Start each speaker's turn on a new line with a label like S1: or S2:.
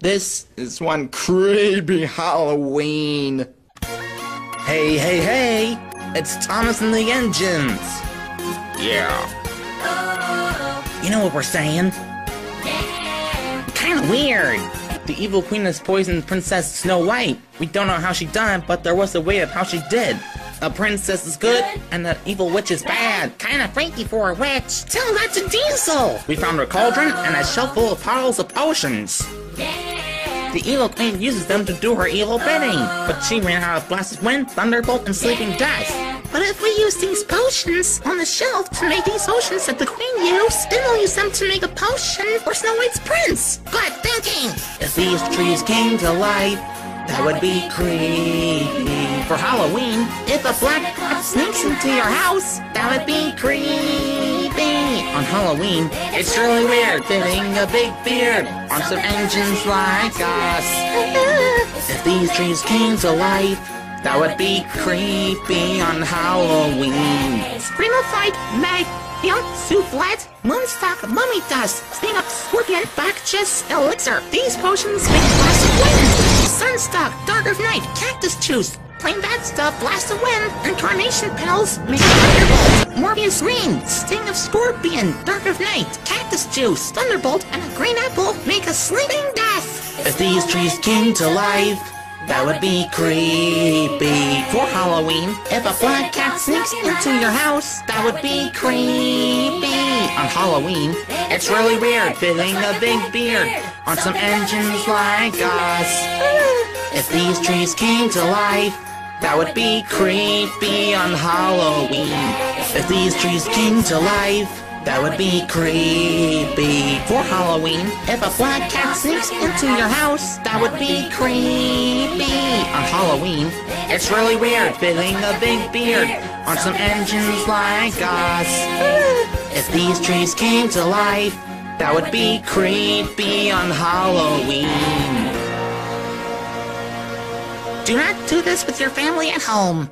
S1: This is one creepy Halloween. Hey, hey, hey! It's Thomas and the Engines.
S2: Yeah.
S1: You know what we're saying? Yeah. Kinda weird. The evil queen has poisoned Princess Snow White. We don't know how she died, but there was a way of how she did. A princess is good, and an evil witch is bad. Kinda freaky for a witch. Tell that to Diesel! We found her cauldron and a shelf full of bottles of potions. The evil queen uses them to do her evil bidding, but she ran out of Blasted Wind, Thunderbolt, and Sleeping Death. But if we use these potions on the shelf to make these potions that the queen used, then we'll use them to make a potion for Snow White's prince. Good thinking! If these trees came to life, that would be creepy. For Halloween, if a black cat sneaks into your house, that would be creepy. On Halloween, it's really weird fitting a big beard on some engines like us. If these trees came to life, that would be creepy on Halloween. Screamer fight, mag, young soufflet, moonstock, mummy dust, sting up scorpion, backchest, elixir. These potions make of wind. Sunstock, dark of night, cactus juice, plain bad stuff, blast of wind, incarnation pills, make thunderbolt, Morbius ring, sting of scorpion, dark of night, cactus juice, thunderbolt, and a green apple make a sleeping death. If these trees came to life, that would be creepy. For Halloween, if a black cat sneaks into your house, that would be creepy. On Halloween, it's really weird fitting a big beard on some engines like us. If these trees came to life, that would be creepy on Halloween. If these trees came to life, that would be creepy for Halloween. If a black cat sneaks into your house, that would be creepy on Halloween. It's really weird fitting a big beard on some engines like us. If these trees came to life, that would be creepy on Halloween. Do not do this with your family at home.